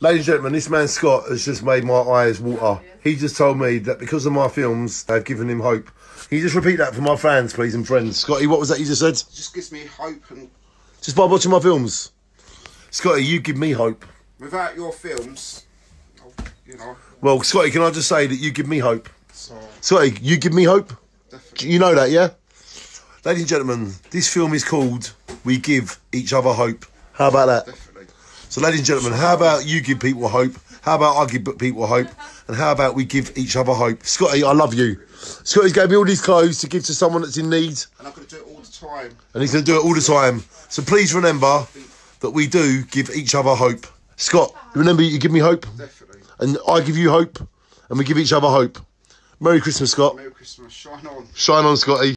Ladies and gentlemen, this man Scott has just made my eyes water. He just told me that because of my films, they've given him hope. Can you just repeat that for my fans, please, and friends? Scotty, what was that you just said? just gives me hope and Just by watching my films. Scotty, you give me hope. without your films, oh, you know, Well, Scotty, can I just say that you give me hope? so Scotty, you give me hope? definitely. You know that, yeah? Ladies and gentlemen, this film is called We Give Each Other Hope. How about that? Definitely. So, ladies and gentlemen, how about you give people hope? How about I give people hope? And how about we give each other hope? Scotty, I love you. Scotty's gave me all these clothes to give to someone that's in need, And I'm going to do it all the time. and he's going to do it all the time. So please remember that we do give each other hope. Scott, remember you give me hope, Definitely. and I give you hope, and we give each other hope. Merry Christmas, Scott. Merry Christmas. Shine on. Shine on, Scotty.